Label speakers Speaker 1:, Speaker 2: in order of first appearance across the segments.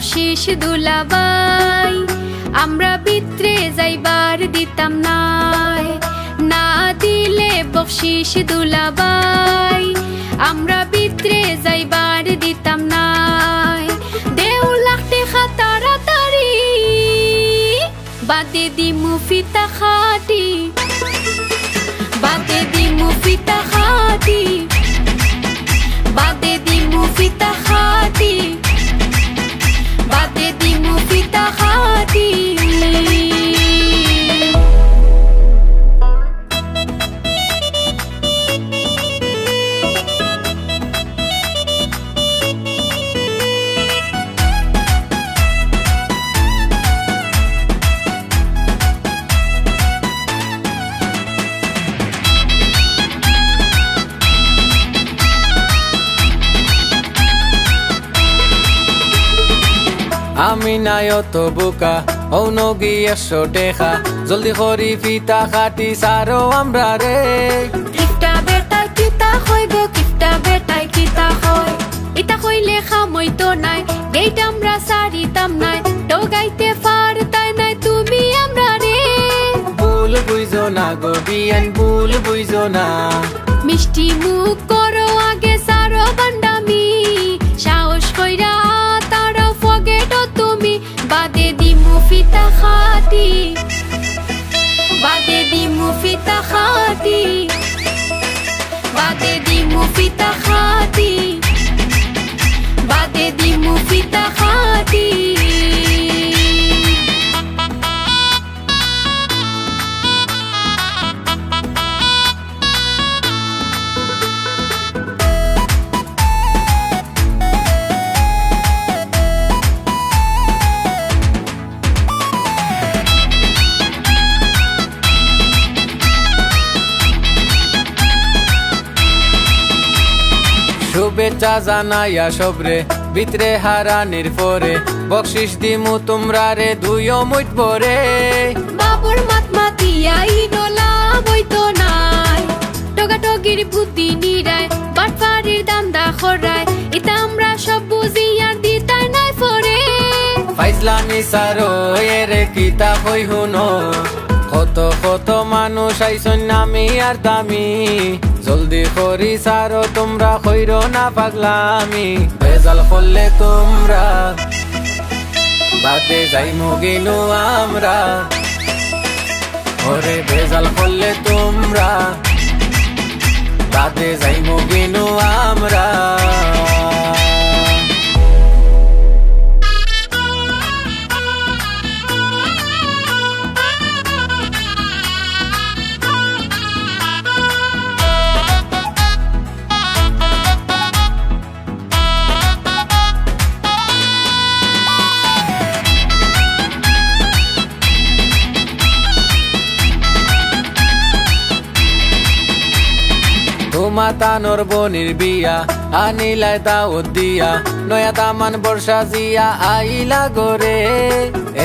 Speaker 1: বকশিস দুলাবাই, আমরা বিত্রে যাইবার দিতাম নাই। না দিলে বকশিস দুলাবাই, আমরা বিত্রে যাইবার দিতাম নাই। দেউ লাখতে খাতারাতারি বাদে দি মুফিতা খাটি, বাদে দি মুফিতা খাটি।
Speaker 2: আমি নাই অত বোকা অনগি একশো টেকা জলদি করি ফিতা খাটি সারো আমরা রে।
Speaker 1: কিফটা বেটাই কিতা হয় গো কিফটা বেটাই কিতা হয়। ইতা কইলে খামইতো নাই গেইট আমরা সারিতাম নাই। ডগাইতে পারতাই নাই তুমি আমরা রে।
Speaker 2: ভুল বুঝো না গো বিয়ান ভুল বুঝো না।
Speaker 1: মিষ্টি মুখ খাটি বাদে দি মুফিতা খাটি বাদে দি মুফিতা খাটি
Speaker 2: শুভেচ্ছা জানাইয়া সবরে ভিতরে হারানির পরে বকশিস দিমু তোমরা রে দুইও মুট পরে
Speaker 1: বাবুর মাত মাতিয়া ইডলা বইতো নাই। টগাটগির বুদ্ধি নিরায় বাটপাড়ির দান্দা খরায়। ইতা আমরা সব বুঝি আর দিতাই নাই ফরে।
Speaker 2: ফাইজলামি সারো এরে কিতা কই হুনো? কত কত মানুষ আইসন নামি আর দামি। জলদি করি সারো, তোমরা কইর না পাগলামি। ভেজাল করলে তোমরা বাদে যাই মুগিনু আমরা। ওরে ভেজাল করলে তোমরা বাদে যাই মুগিনু আমরা। তোমাতানোর বনির বিয়া, আনিলাই দাউদ দিয়া। নয়া দামান বর্ষা জিয়া আইলা গরে,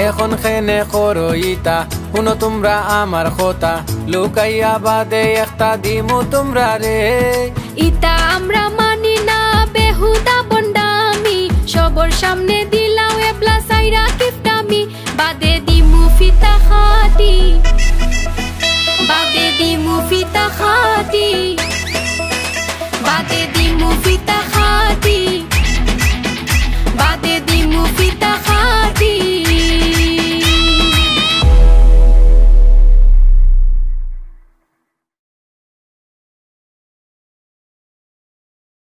Speaker 2: এখন খেনে করো ইতা শুনো তোমরা আমার কথা। লুকাইয়া বাদে একটা দিমু তোমরা রে।
Speaker 1: ইতা আমরা মানি না, বেহুদা বন্ডামি, সবর সামনে But it didn't.